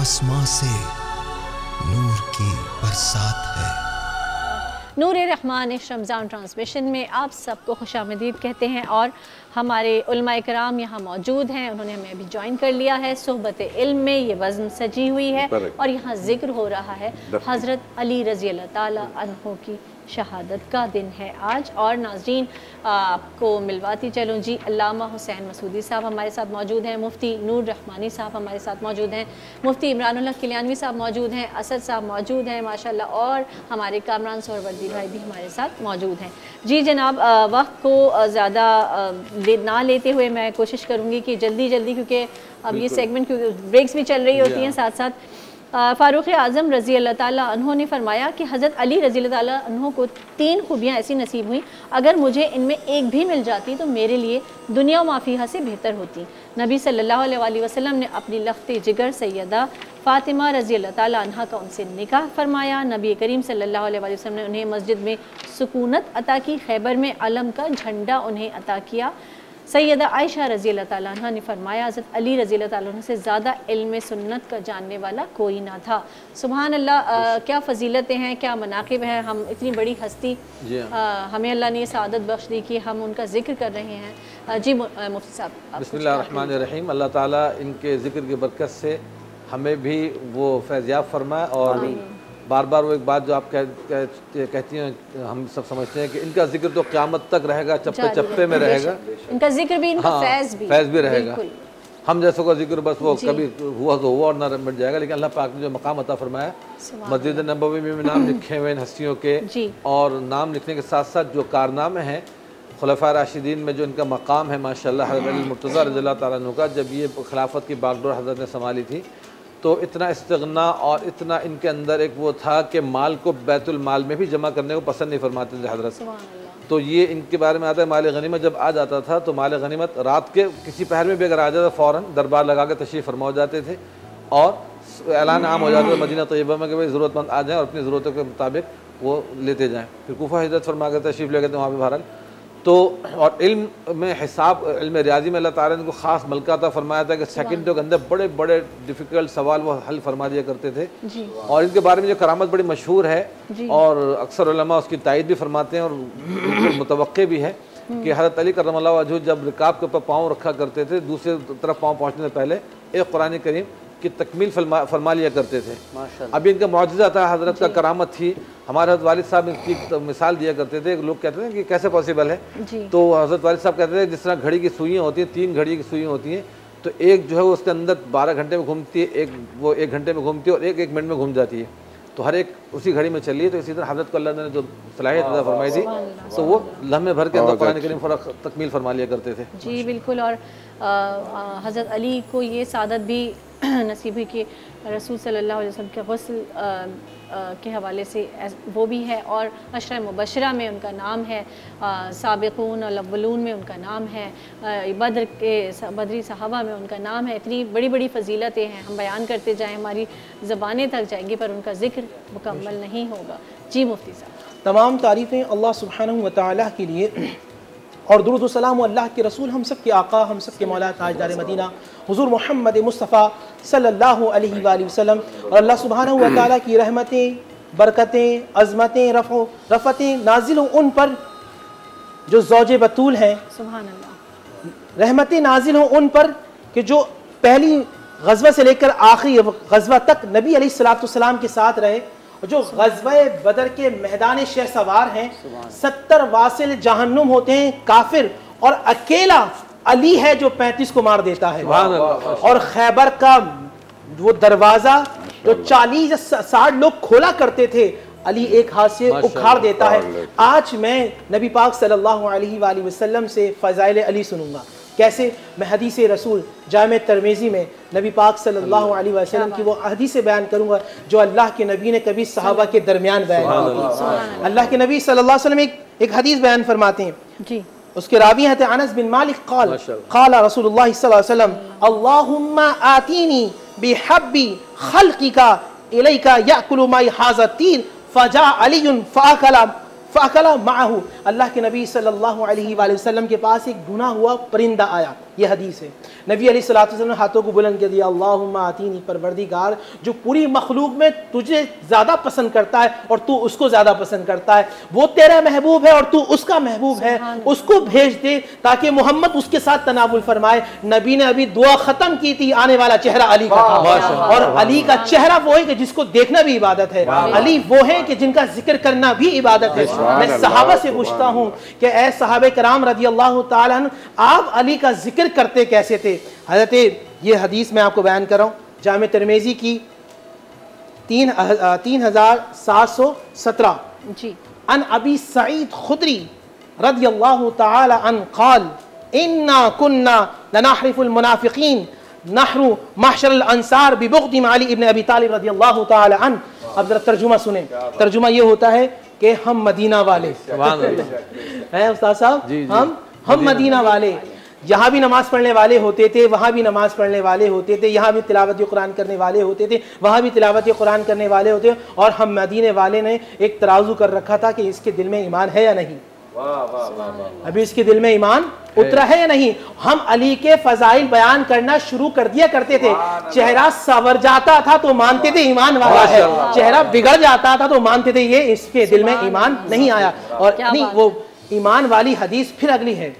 आसमां से नूर की बरसात है। नूर रहमान इस रमज़ान ट्रांसमिशन में आप सबको खुश आमदीद कहते हैं और हमारे कराम यहाँ मौजूद हैं। उन्होंने हमें अभी ज्वाइन कर लिया है। सोहबत इल्म में ये वज़न सजी हुई है और यहाँ ज़िक्र हो रहा है हज़रत अली रज़ी अल्लाह की शहादत का दिन है। आज और नाजरीन आपको मिलवाती चलूँ जी अलामा हुसैन मसूदी साहब हमारे साथ मौजूद हैं मुफ्ती नूर रहमानी साहब हमारे साथ मौजूद हैं मुफ्ती इमरान किलियानवी साहब मौजूद हैं असद साहब मौजूद हैं माशाल्लाह और हमारे कामरान सोरवर्दी भाई भी हमारे साथ मौजूद हैं। जी जनाब वक्त को ज़्यादा ना लेते हुए मैं कोशिश करूँगी कि जल्दी जल्दी क्योंकि अब ये सेगमेंट क्योंकि ब्रेक्स भी चल रही होती हैं साथ साथ फ़ारूक आज़म रज़ी अल्लाह ताला ने फरमाया कि हज़रत अली रज़ी अल्लाह को तीन खूबियाँ ऐसी नसीब हुई, अगर मुझे इनमें एक भी मिल जाती तो मेरे लिए दुनिया माफिया से बेहतर होती। नबी सल्लल्लाहु अलैहि वसल्लम ने अपनी लफ्त जिगर सैदा फ़ातिमा रज़ी अल्लाह तह का उनसे निकाह फरमाया। नबी करीम सल्लल्लाहु अलैहि वसल्लम ने उन्हें मस्जिद में सुकूनत अता की, खैबर में अलम का झंडा उन्हें अता किया। सैदा आयशा रज़ी अल्लाह ने फरमाया हज़रत अली रज़ी अल्लाह से ज़्यादा इल्म सुन्नत का जानने वाला कोई ना था। सुबहान अल्लाह क्या फ़जीलतें हैं क्या मनाकब हैं हम इतनी बड़ी हस्ती आ, हाँ। हमें अल्लाह ने सादत बख्श दी कि हम उनका ज़िक्र कर रहे हैं। जी मुफ्ती साहब बस्मिल्लाह अल्लाह ताला इनके ज़िक्र की बरकत से हमें भी वो फैज़याब फरमाए और बार बार वो एक बात जो आप कह, कह, कहती हैं हम सब समझते हैं कि इनका ज़िक्र तो क़्यामत तक रहेगा चप्पे चप्पे में रहेगा। इनका ज़िक्र भी इनका हाँ, फैज़ भी फैज़ भी रहेगा। हम जैसों का ज़िक्र बस वो कभी हुआ तो हुआ और ना मिट जाएगा लेकिन अल्लाह पाक ने जो मकाम अता फरमाया मस्जिद नबवी में नाम लिखे हुए इन हस्तियों के और नाम लिखने के साथ साथ जो कारनामे हैं खुलफा राशिदीन में जो इनका मकाम है माशा हज़रत मुर्तज़ा रज़ी का जब ये खिलाफत की बागडोर हज़रत ने संभाली थी तो इतना इस्तगना और इतना इनके अंदर एक वो था कि माल को बैतुल माल में भी जमा करने को पसंद नहीं फरमाते थे हज़रत। तो ये इनके बारे में आता है माल गनीमत जब आ जाता था तो माल गनीमत रात के किसी पहर में भी अगर आ जाता फ़ौर दरबार लगा के तशरीफ़ फरमा हो जाते थे और ऐलान आम हो जाता था मदीना तयबा में कि भाई ज़रूरतमंद आ जाएँ और अपनी ज़रूरतों के मुताबिक वो लेते जाएँ। फिर कोफा हज़रत फरमा के तशरीफ़ ले गए थे वहाँ पर भारत तो और इल्म में हिसाब इल्म रियाजी में अल्लाह ताला ने को ख़ास मलका था फरमाया था कि सेकंडों के अंदर बड़े बड़े डिफ़िकल्ट सवाल वो हल फरमा दिया करते थे। और इनके बारे में जो करामत बड़ी मशहूर है और अक्सर उसकी तायद भी फरमाते हैं और मुतव भी है हम्म। कि हज़रत अली करम वज़ू जब रिकाब के ऊपर पाँव रखा करते थे दूसरे तरफ़ पाँव पहुँचने से पहले एक कुरान करीम की तकमील फरमा फरमा लिया करते थे। अभी इनका मुआजा था हज़रत का करामत थी। हमारे हज़रत वालिद साहब इसकी तो मिसाल दिया करते थे। लोग कहते थे कि कैसे पॉसिबल है? तो हज़रत वालिद साहब कहते थे जिस तरह घड़ी की सुइयाँ होती हैं तीन घड़ी की सुइयाँ होती हैं तो एक जो है वो उसके अंदर बारह घंटे में घूमती है एक वो एक घंटे में घूमती है और एक एक मिनट में घूम जाती है। तो हर एक उसी घड़ी में चली है तो इसी तरह हज़रत को अल्लाह ने जो सलाहियत अदा फरमाई थी तो वो लम्हे भर के अंदर कुरान करीम तकमील फरमा लिया करते थे। जी बिल्कुल। और हज़रत अली को ये सादत भी नसीब हुई कि रसूल सल्लल्लाहु अलैहि वसल्लम के गसल के हवाले से वो भी है और अशर मुबशरा में उनका नाम है सबकून अव्वलून में उनका नाम है बद्र के बदरी सहाबा में उनका नाम है। इतनी बड़ी बड़ी फजीलतें हैं हम बयान करते जाएँ हमारी ज़बानें थक जाएँगी पर उनका ज़िक्र मुकम्मल नहीं होगा। जी मुफ्ती साहब। तमाम तारीफ़ें अल्लाह सुबहान व के लिए और दुरुदसलाम अल्लाह के रसूल हम सब के आका हम सब के मौला ताजदार मदीना हुजूर मोहम्मद मुस्तफ़ा अलैहि वसल्लम और अल्लाह सुबहाना व ताला की रहमतें बरकतें अज़मतें रफ़ो रफ़तें नाजिल उन पर जो जौज बतूल हैं। रहमतें नाजिल हों उन पर कि जो पहली गजबा से लेकर आखिरी गजबा तक नबी सलाम के साथ रहे। जो गजब बदर के मैदान शह सवार हैं सत्तर वासिल जहन्नुम होते हैं काफिर। और अकेला अली है जो पैंतीस को मार देता है। और खैबर का वो दरवाज़ा जो चालीस साठ लोग खोला करते थे अली एक हाथ से उखाड़ देता है। आज मैं नबी पाक सल्लल्लाहु अलैहि वसल्लम से फ़जाइल अली सुनूँगा। कैसे मैं हदीस रसूल जाम तरमेज़ी में नबी पाक सल्लल्लाहु अलैहि वसल्लम की वो हदीस बयान करूँगा जो अल्लाह के नबी ने कभी सहाबा के दरमियान बयान की। अल्लाह। के नबी सल्लल्लाहु अलैहि वसल्लम एक एक हदीस बयान फरमाते हैं। जी। उसके रावी हैं अनस बिन मालिक क़ाल क़ाल रसूलुल्लाह सल्लल्लाहु अलैहि वसल्लम अल्लाहुम्मा आतीनी बिहब्बी खल्क़िका इलैका याकुलु माई हाज़ा तीर फजा अलीयुन फ़ाकला फ़ाकला माहू। अल्लाह के नबी सल्लल्लाहु अलैहि वसल्लम के पास एक गुना हुआ, परिंदा आया। ये हदीस है। नबी अली ने हाथों को बुलंद कर दिया अल्लाह आतीनी परवरदिगार जो पूरी मखलूक में तुझे ज़्यादा पसंद करता है और तू उसको ज़्यादा पसंद करता है। वो तेरा महबूब है और तू उसका महबूब है। उसको भेज दे ताकि मोहम्मद उसके साथ तनावुल फरमाए। नबी ने अभी दुआ ख़त्म की थी आने वाला चेहरा अली का था। और अली का चेहरा वो है कि जिसको देखना भी इबादत है। अली वो है कि जिनका ज़िक्र करना भी इबादत है। मैं सहाबा से पूछता हूँ कि ए साहब कराम रज़ी अल्लाह आप अली का ज़िक्र करते कैसे थे? हज़रत ये हदीस मैं आपको बयान कर रहा हूँ। जाम तरमेज़ी की तीन तीन हज़ार सात सौ सत्रह। जी। अन अबी सईद खुदरी रदी अल्लाह तन क़ाल इन्ना कुन्ना नहरू अली इब्न अबी तालिब रदी अल्लाह तन अब जरा तर्जुमा सुने। तर्जुमा ये होता है कि हम मदीना वाले। हैं उस्ताद साहब? हम हम मदीना वाले। यहाँ भी नमाज़ पढ़ने वाले होते थे वहाँ भी नमाज़ पढ़ने वाले होते थे यहाँ भी तिलावत कुरान करने वाले होते थे वहाँ भी तिलावत कुरान करने वाले होते और हम मदीने वाले ने एक तराजू कर रखा था कि इसके दिल में ईमान है या नहीं। अभी इसके दिल में ईमान उतरा है या नहीं? हम अली के फजाइल बयान करना शुरू कर दिया करते थे। चेहरा सवर जाता था तो मानते थे ईमान वाला है। चेहरा बिगड़ जाता था तो मानते थे ये इसके दिल में ईमान नहीं आया। और नहीं वो ईमान वाली हदीस फिर अगली है।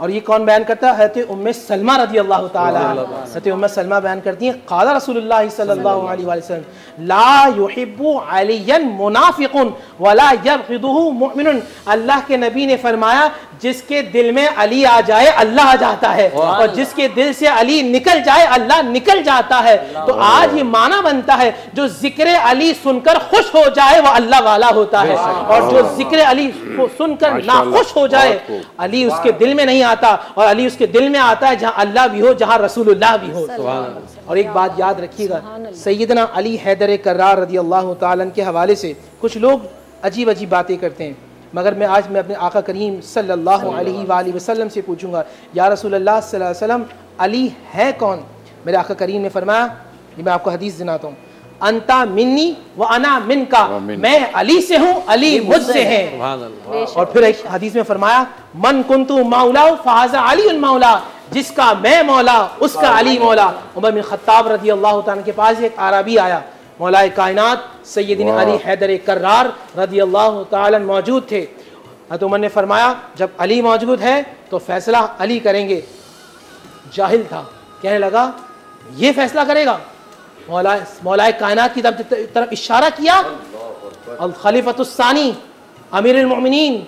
और ये कौन बयान करता है? हज़रत उम्म सलमा रज़ी अल्लाह हज़रत उम्म सलमा बयान करती हैं काला रसूलुल्लाह सल्लल्लाहु अलैहि वसल्लम ला युहिब्बु अलियन मुनाफिकुन वला यबगिदुहु मुमिनुन। अल्लाह के नबी ने फरमाया जिसके दिल में अली आ जाए अल्लाह आ जाता है। और जिसके दिल से अली निकल जाए अल्लाह निकल जाता है। तो आज ये माना बनता है जो ज़िक्र अली सुनकर खुश हो जाए वो अल्लाह वाला होता है। और जो ज़िक्र अली सुनकर ना खुश हो जाए अली उसके दिल में नहीं आता और अली उसके दिल में आता है जहाँ अल्लाह भी हो जहाँ रसूलुल्लाह भी हो। और एक बात याद रखिएगा सैदना अली हैदर कर्रार रदी अल्लाह तन के हवाले से कुछ लोग अजीब अजीब बातें करते हैं। मगर मैं आज मैं अपने आका करीम सल्लल्लाहु अलैहि वसल्लम से पूछूँगा या रसूल वसल्लम अली है कौन? मेरे आका करीम ने फरमाया ये मैं आपको हदीस सुनाता हूँ। अंता मिन्नी व अना मिन का मैं अली से हूँ अली मुझसे है। और फिर एक हदीस में फरमाया मन कुंतु माउला फाजा अली मौला जिसका मैं मौला उसका अली मौला। उमर बिन खत्ताब रज़ी अल्लाह के पास एक आरबी आया। मौलाए कायनात सैदिन अली हैदर कर्रार रदी अल्लाह मौजूद थे। हत उमर ने फरमाया जब अली मौजूद है तो फैसला अली करेंगे। जाहिल था। कहने लगा ये फैसला करेगा? मौला मौलाए कायनात की तरफ़ इशारा किया। खलीफतुस्सानी अमीर मोमिनीन,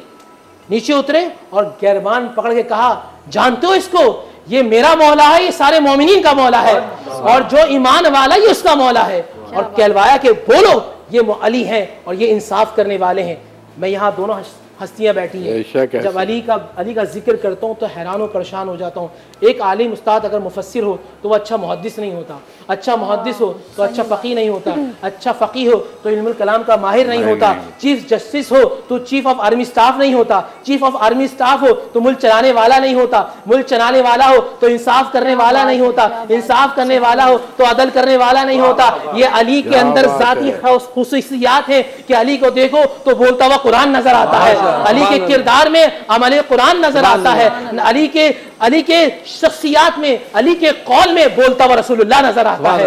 नीचे उतरे और गैरबान पकड़ के कहा, जानते हो इसको? ये मेरा मौला है, ये सारे मोमिनीन का मौला है। और जो ईमान वाला, ये उसका मौला है। और कहलवाया कि बोलो, ये अली हैं और ये इंसाफ करने वाले हैं। मैं यहाँ दोनों हस्तियाँ बैठी हैं। जब अली का अली का ज़िक्र करता हूँ तो हैरान परेशान हो जाता हूँ। एक आलिम उस्ताद अगर मुफसर हो तो वह अच्छा मुहदस नहीं होता। अच्छा मुहदस हो तो अच्छा फ़की नहीं होता। अच्छा फ़की हो तो इल्म कलाम का माहिर नहीं होता। चीफ जस्टिस हो तो चीफ ऑफ़ आर्मी स्टाफ नहीं होता। चीफ ऑफ़ आर्मी स्टाफ हो तो मुल्क चलाने वाला नहीं होता। मुल्क चलाने वाला हो तो इंसाफ करने वाला नहीं होता। इंसाफ करने वाला हो तो अदल करने वाला नहीं होता। ये अली के अंदर जाती खसूसियात है कि अली को देखो तो बोलता हुआ कुरान नज़र आता है। अली के किरदार में अमल कुरान नज़र आता है। अली के अली के शख्सियात में अली के कौल में बोलता हुआ रसूलुल्लाह नज़र आता है।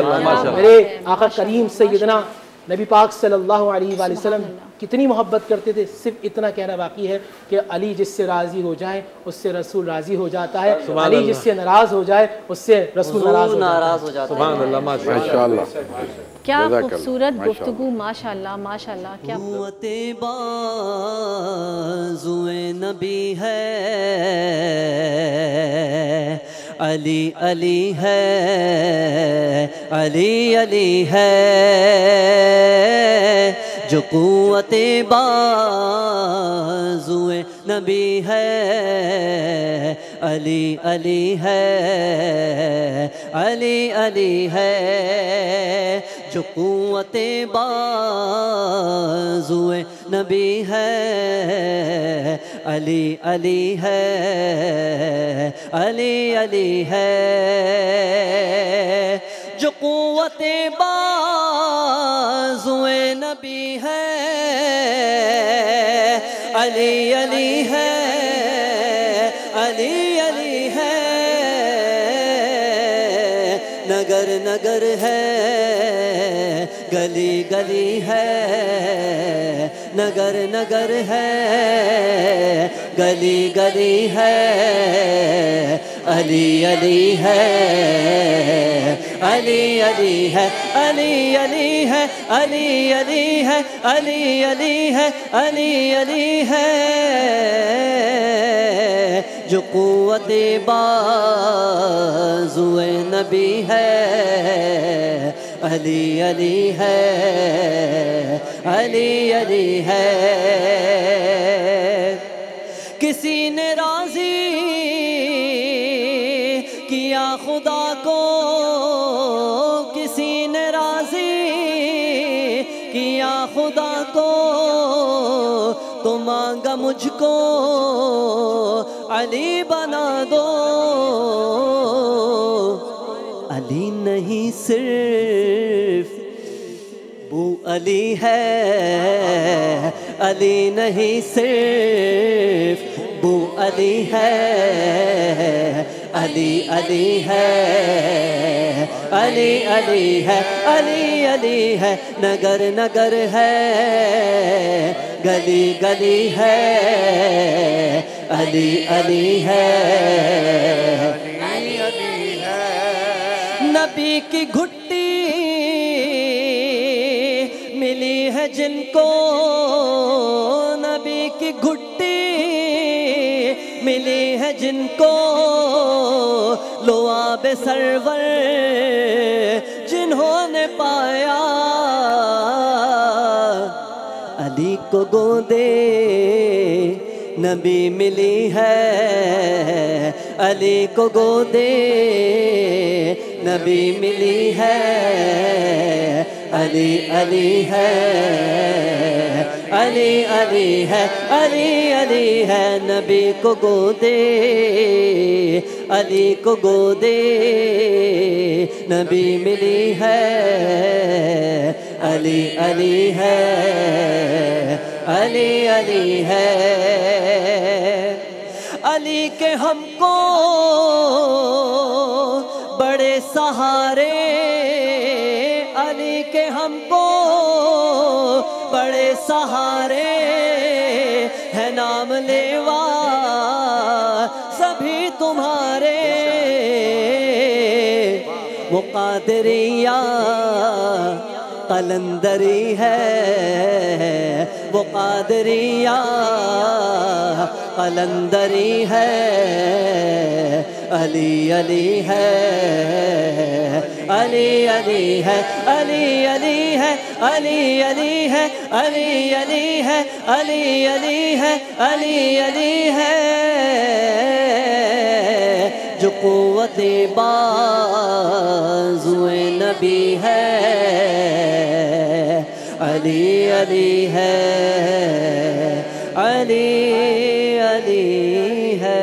मेरे आका करीम सैदना नबी पाक सल्लल्लाहु अलैहि वसल्लम कितनी मोहब्बत करते थे। सिर्फ़ इतना कहना बाकी है कि अली जिससे राज़ी हो जाए उससे रसूल राज़ी हो जाता है। अली जिससे नाराज़ हो जाए उससे रसूल नाराज़ हो जाता है। क्या खूबसूरत गुफ्तगु माशाल्लाह माशाल्लाह क्या बाजुए नबी है अली अली है अली अली है जो कुत बाजुए नबी है अली अली है अली अली है जो कुत बाजुए नबी है, अली अली है, अली अली है। जो कुत बाजुए नबी है, अली अली है, अली अली है। नगर नगर है गली गली है, नगर नगर है, गली गली है, अली अली है, अली अली है, अली अली है, अली अली है, अली अली है, अली अली है। जो कुत बाजुए नबी है अली अली है, अली अली है। किसी ने राज़ी किया खुदा को, किसी ने राज़ी किया खुदा को तो मांगा मुझको अली बना दो। नहीं सिर्फ़ बू अली है, अली नहीं सिर्फ़ बू अली है, अली अली है, अली अली है, अली अली है, नगर नगर है, गली गली है, अली अली है। की घुट्टी मिली है जिनको, नबी की घुट्टी मिली है जिनको। लो आब सरवर जिन्होंने पाया, अली को गोदे नबी मिली है, अली को गोदे नबी मिली है, अली अली है, अली अली है, अली अली है, नबी को गोदे, अली को गोदे, नबी मिली है, अली अली है, अली अली है। अली के हमको सहारे अली के हमको बड़े सहारे है नाम लेवा सभी तुम्हारे वो कादरिया कलंदरी है, वो कादरिया कलंदरी है, अली अली है, अली अली है, अली अली है, अली अली है, अली अली है, अली अली है, अली अली है, जो कुत बाजुए नबी है। अली अली है अली अली है।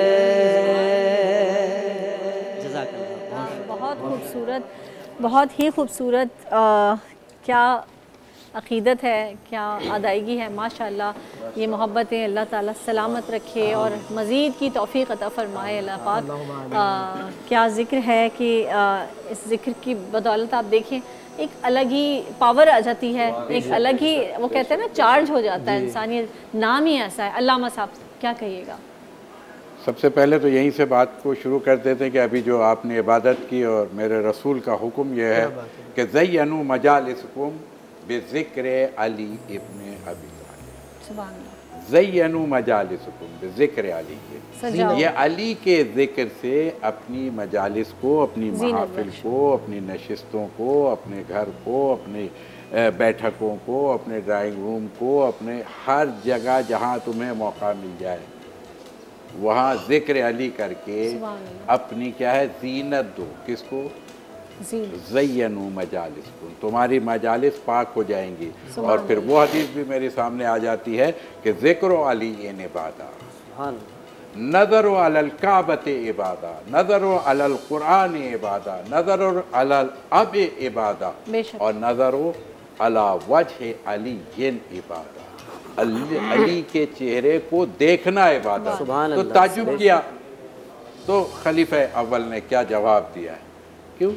बहुत खूबसूरत बहुत ही खूबसूरत क्या अकीदत है क्या अदायगी है माशाल्लाह। ये मोहब्बतें अल्लाह ताला सलामत रखे और मज़ीद की तौफ़ी अता फ़रमाए अल्लाह पाक। आ, क्या ज़िक्र है कि आ, इस ज़िक्र की बदौलत आप देखें। एक अलग ही पावर आ जाती है एक अलग ही वो कहते हैं ना चार्ज हो जाता है इंसानियत नाम ही ऐसा है। अल्लाह साहब क्या कहिएगा? सबसे पहले तो यहीं से बात को शुरू कर देते हैं कि अभी जो आपने इबादत की और मेरे रसूल का हुक्म यह है कि जई अनु मजालसकुम बेज़िक्र अली इब्न अबी जई मजालसकुम बेज़िक्र अली। के ये अली के ज़िक्र से अपनी मजालिस को अपनी महाफिल को अपनी नशिस्तों को अपने घर को अपने बैठकों को अपने ड्राइंग रूम को अपने हर जगह जहाँ तुम्हें मौका मिल जाए वहाँ ज़िक्र अली करके अपनी क्या है जीनत दो। किसको? जी। जयनु मजालिस तुम्हारी मजालिस पाक हो जाएँगी। और फिर वो हदीस भी मेरे सामने आ जाती है कि ज़िक्र अली इन इबादा हाँ नज़र अलल इबादा नज़र अलल कुरान इबादा नज़र अब इबादा। और नज़र अला वजह अली इबादा। अली, के चेहरे को देखना सुभान तो ताजुब किया। तो खलीफा अव्वल ने क्या जवाब दिया है? क्यों?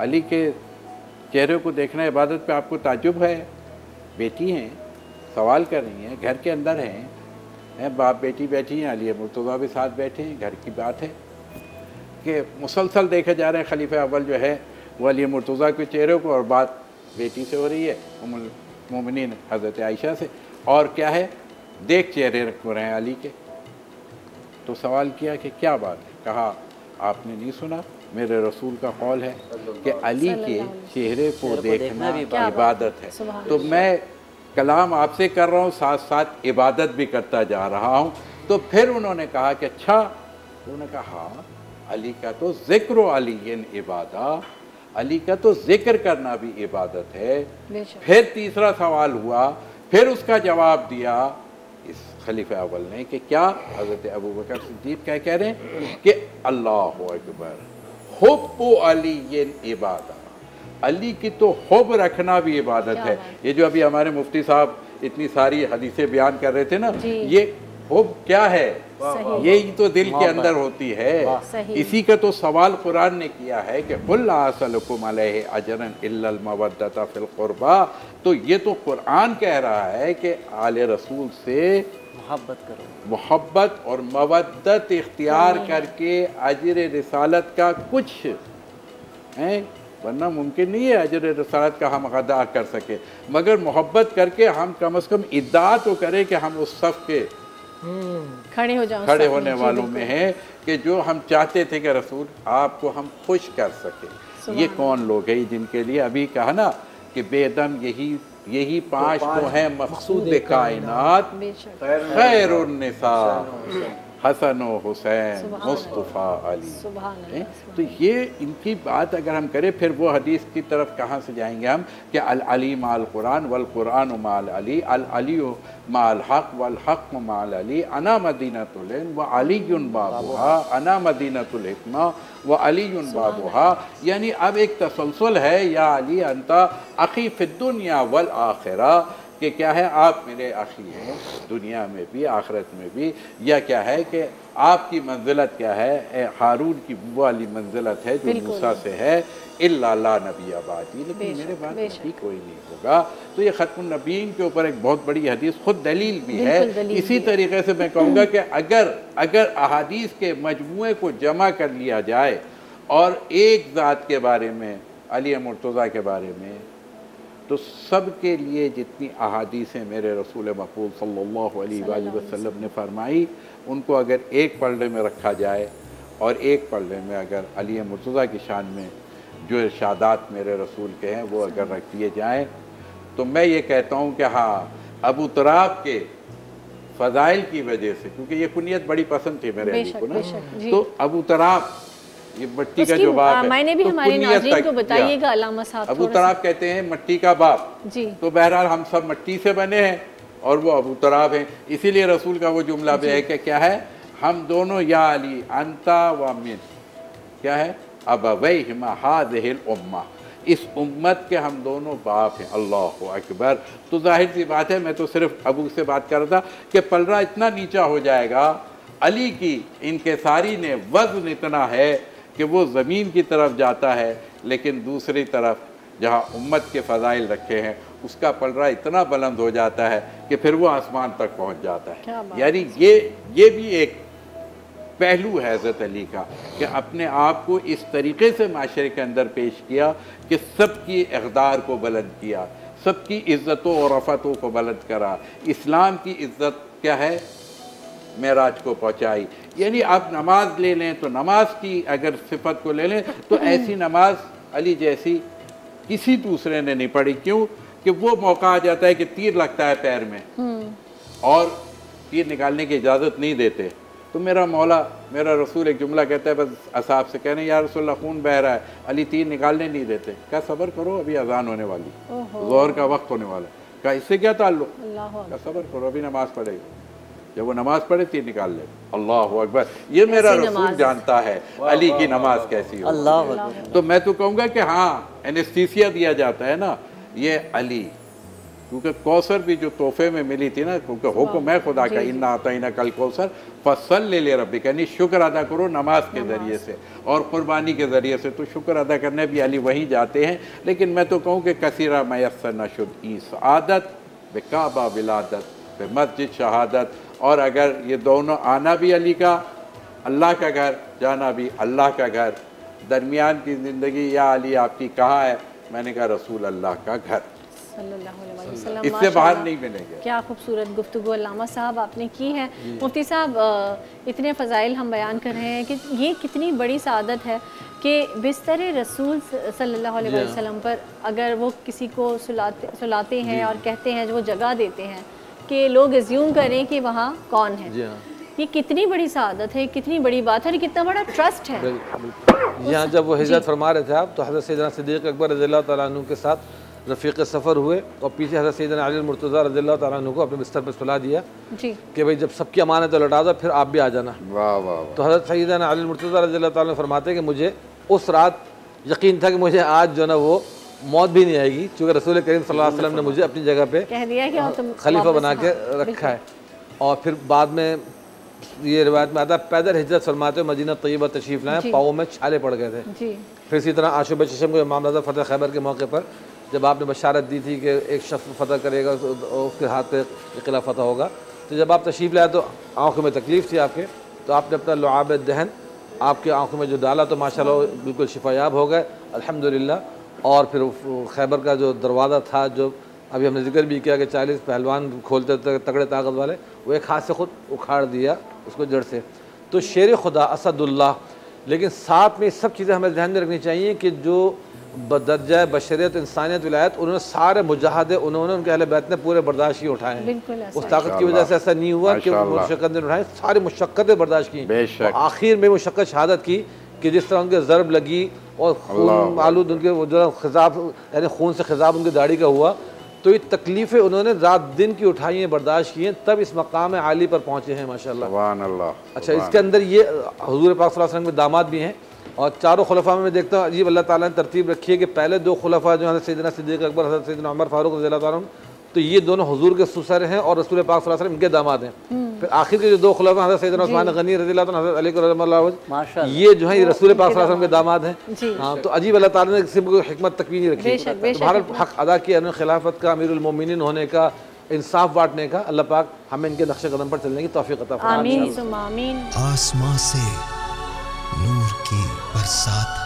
अली के चेहरे को देखना इबादत पे आपको ताजुब है? बेटी हैं, सवाल कर रही हैं, घर के अंदर हैं। हैं, बाप बेटी बैठी हैं, अली मुर्तज़ा भी साथ बैठे हैं, घर की बात है। कि मुसलसल देखे जा रहे हैं, खलीफा अव्वल जो है, वो अली मुर्तज़ा के चेहरे को और बात बेटी से हो रही है मोमिन हज़रत आयशा से। और क्या है? देख चेहरे रख रहे हैं अली के। तो सवाल किया कि क्या बात है? कहा, आपने नहीं सुना। मेरे रसूल का कौल है कि अली के चेहरे को देखना इबादत है। तो मैं कलाम आपसे कर रहा हूँ साथ साथ इबादत भी करता जा रहा हूँ। तो फिर उन्होंने कहा कि अच्छा। उन्होंने कहा हाँ अली का तो ज़िक्र अली इबादा अली का तो ज़िक्र करना भी इबादत है। फिर तीसरा सवाल हुआ फिर उसका जवाब दिया इस खलीफा अवल ने कि क्या? हज़रत अबू बकर सिद्दीक क्या कह रहे हैं कि अल्लाह अकबर। हुब अली ये इबादत। अली की तो हुब रखना भी इबादत है। ये जो अभी हमारे मुफ्ती साहब इतनी सारी हदीसें बयान कर रहे थे ना ये हुब क्या है? यही तो दिल के अंदर होती है। इसी का तो सवाल कुरान ने किया है कि अजरन फिलकुरबा तो ये तो कुरान कह रहा है कि आल रसूल से मोहब्बत करो। मोहब्बत और मवदत इख्तियार करके अजर रसालत का कुछ है वरना मुमकिन नहीं है अजर रसालत का हम अदा कर सके। मगर मोहब्बत करके हम कम अज़ कम इद्दा तो करें कि हम उस सब के खड़े हो जाओ खड़े होने वालों में है कि जो हम चाहते थे कि रसूल आपको हम खुश कर सके। ये कौन लोग है जिनके लिए अभी कहा ना कि बेदम यही यही पाँच तो हैं मकसूद कायनात खैर हसन व हुसैन मुस्तफ़ा अली। तो ये इनकी बात अगर हम करें फिर वो हदीस की तरफ़ कहाँ से जाएँगे हम? कि अल अली माल कुरान वल कुरान माल अली अल अली माल हक वल हक माल अली। अना मदीनतुल व अली बाबुहा। अना मदीनतुलमा व अली बाबुहा। यानी अब एक तसलसल है या अली अंता अखी फिद्दुनिया वल आखिरा। कि क्या है? आप मेरे आखी हैं दुनिया में भी आखरत में भी। या क्या है कि आपकी मंजिलत क्या है? हारून की वाली मंजिलत है जो मूसा से है। इल्ला नबी आबादी। लेकिन मेरे बाद नबी कोई नहीं होगा। तो ये ख़त्म के ऊपर एक बहुत बड़ी हदीस खुद दलील भी है। दलील इसी तरीके से मैं कहूँगा कि अगर अगर अहादीस के मजमू को जमा कर लिया जाए और एक ज़ात के बारे में अली मुर्तज़ा के बारे में तो सब के लिए जितनी अहादीसें मेरे रसूल मकबूल सल्लल्लाहु अलैहि वसल्लम ने फरमाई उनको अगर एक पलड़े में रखा जाए और एक पलड़े में अगर अली मुर्तज़ा की शान में जो इर्शादात मेरे रसूल के हैं वो अगर रख दिए जाएँ तो मैं ये कहता हूँ कि हाँ अबू तराब के फ़जाइल की वजह से क्योंकि ये कुनीत बड़ी पसंद थी मेरे अली को ना तो अबू तराब ये मट्टी का जो बाप है मैंने भी तो हमारे नाज़रीन को बताइएगा अलामा साहब अबू तराब कहते हैं मट्टी का बाप। जी। तो बहरहाल हम सब मट्टी से बने हैं और वो अबू तराब हैं। इसीलिए रसूल का वो जुमला भी है कि क्या है? हम दोनों या अली अंता व मिन। क्या है? अब वही हिल उम्मा। इस उम्मत के हम दोनों बाप हैं। अल्लाह अकबर। तो ज़ाहिर सी बात है मैं तो सिर्फ़ अबू से बात कर रहा था कि पलरा इतना नीचा हो जाएगा अली की इनके सारी ने वज़न इतना है कि वो ज़मीन की तरफ़ जाता है लेकिन दूसरी तरफ़ जहाँ उम्मत के फ़जाइल रखे हैं उसका पलरा इतना बुलंद हो जाता है कि फिर वो आसमान तक पहुँच जाता है। यानी ये ये भी एक पहलू है हज़रत अली का कि अपने आप को इस तरीके से माशरे के अंदर पेश किया कि सबकी अकदार को बुलंद किया सबकी इज़्ज़तों और रफ़तों को बुलंद करा। इस्लाम की इज़्ज़त क्या है? महराज को पहुँचाई। यानी आप नमाज़ ले लें तो नमाज़ की अगर सिफत को ले लें तो ऐसी नमाज़ अली जैसी किसी दूसरे ने नहीं पढ़ी। क्यों? कि वो मौका आ जाता है कि तीर लगता है पैर में। और तीर निकालने की इजाज़त नहीं देते। तो मेरा मौला मेरा रसूल एक जुमला कहता है बस असाब से कह कहने यार रसूल खून बह रहा है। अली तीर निकालने नहीं देते। क्या सब्र करो अभी अजान होने वाली जोहर का वक्त होने वाला क्या इससे क्या ताल्लुक? क्या सब्र करो अभी नमाज़ पढ़ेगी जब वो नमाज़ पढ़े तीर निकाल ले। अल्लाह अकबर। ये मेरा रसूल जानता है अली की नमाज़ कैसी हो। अल्लाह तो मैं तो कहूँगा कि हाँ एनेस्थीसिया दिया जाता है ना। ये अली क्योंकि कौसर भी जो तोहफे में मिली थी ना क्योंकि हुक्म है खुदा का इन्ना आता इना कल कौसर फ़सल ले ले रबी यानी शुक्र अदा करो नमाज़ के ज़रिए से और क़ुरबानी के ज़रिए से तो शुक्र अदा करने भी अली वहीं जाते हैं। लेकिन मैं तो कहूँ कि कसीरा मैसर नशुद ईस आदत बेकाबा विलादत बे मस्जिद शहादत और अगर ये दोनों आना भी अली का अल्लाह का घर जाना भी अल्लाह का घर। दरमियान की ज़िंदगी या अली आपकी कहाँ है? मैंने कहा रसूल अल्लाह का घर। सल्लल्लाहु इससे बाहर नहीं मिलेंगे। क्या खूबसूरत गुफ्तु अल्लामा साहब आपने की है। मुफ्ती साहब इतने फ़जाइल हम बयान कर रहे हैं कि ये कितनी बड़ी सदत है कि बिस्तर रसूल सल्लल्लाहु अलैहि वसल्लम पर अगर वो किसी को सुलाते सुलाते हैं और कहते हैं जो वो जगह देते हैं कि लोग एज्यूम करें कि वहाँ कौन है। जी हाँ। ये कितनी बड़ी सादत है कितनी बड़ी बात है और कितना बड़ा ट्रस्ट है। यहाँ जब वो हिजरत फरमा रहे थे आप तो हज़रत सैदना सिद्दीक़ अकबर रज़ी तु के साथ रफ़ीक सफ़र हुए और पीछे हज़रत सैदना अली मुर्तज़ा रज़ी तु को अपने बिस्तर पर सुला दिया जी। कि भाई जब सबकी अमानत लौटा दो फिर आप भी आ जाना। वाह वाह तो हज़रत सैदना अली मुर्तज़ा रज़ी तु फरमाते कि मुझे उस रात यकीन था कि मुझे आज जो है ना वो मौत भी नहीं आएगी क्योंकि रसूल करीम सल्लल्लाहु अलैहि वसल्लम ने मुझे अपनी जगह पे कह दिया कि हाँ, तुम खलीफा बना के रखा है। और फिर बाद में ये रिवायत में आता है पैदल हिजरत फरमाते हुए मदीना तय्यबा तशरीफ़ लाए। पाँव में छाले पड़ गए थे। जी। फिर इसी तरह आशुब चशम को इमाम रजा फतेह खैबर के मौके पर जब आपने बशारत दी थी कि एक शख्स फतह करेगा उसके हाथ पे किला फतह होगा तो जब आप तशरीफ़ लाए तो आँखों में तकलीफ़ थी आपके तो आपने अपना लुआब दहन आपके आँखों में जो डाला तो माशाल्लाह बिल्कुल शिफायाब हो गए। अल्हम्दुलिल्लाह और फिर खैबर का जो दरवाज़ा था जो अभी हमने ज़िक्र भी किया कि चालीस पहलवान खोलते थे तगड़े ताकत वाले वो एक हाथ से खुद उखाड़ दिया उसको जड़ से। तो शेर खुदा असदुल्लाह लेकिन साथ में सब चीज़ें हमें ध्यान में रखनी चाहिए कि जो दर्जा बशरियत इंसानियत विलायत उन्होंने सारे मुजाहदे उन्होंने उनके अहल बैत ने पूरे बर्दाश्त ही उठाए हैं। उस ताकत की वजह से ऐसा नहीं हुआ कि। मुशक्क़त ने उठाए सारी मुशक्क़तें बर्दाश्त की। आखिर में मुशक्क़त शहादत की कि जिस तरह उनके ज़रब लगी और खून आलूद उनके वो जो खिजाब यानी खून से खिजाब उनकी दाढ़ी का हुआ तो ये तकलीफ़ें उन्होंने रात दिन की उठाई हैं बर्दाश्त की हैं तब इस मकाम आली पर पहुँचे हैं माशा अच्छा इसके अंदर ये हजूर पाक के दामाद भी हैं और चारों खुलफा में मैं देखता हूँ अजीब अल्लाह ताला ने तरतीब रखी है कि पहले दो खुलफा जो हज़रत सैदना सिद्दीक़ अकबर हज़रत सैदना उमर फारूक रज़ी तो ये दोनों हजूर के सुसर हैं और रसूल पाक सल्लल्लाहु अलैहि वसल्लम इनके दामाद हैं। फिर आखिर के जो दो खुलफा हज़रत सैदना उस्मान गनी रज़ी हज़रत अली माशाअल्लाह। ये जो है रसूल पाक सल्लल्लाहु अलैहि वसल्लम के दामाद हैं। हाँ तो अजीब अल्लाह ताला ने किसी को हिकमत तक भी नहीं रखी। भारत हक अदा किया उन्होंने खिलाफत का अमीरुल मोमिनीन होने का इंसाफ बांटने का अल्लाह पाक हमें इनके नक्शे कदम पर चलने की तौफीक अता फरमाए। आमीन सुम आमीन। आसमां से नूर की बरसात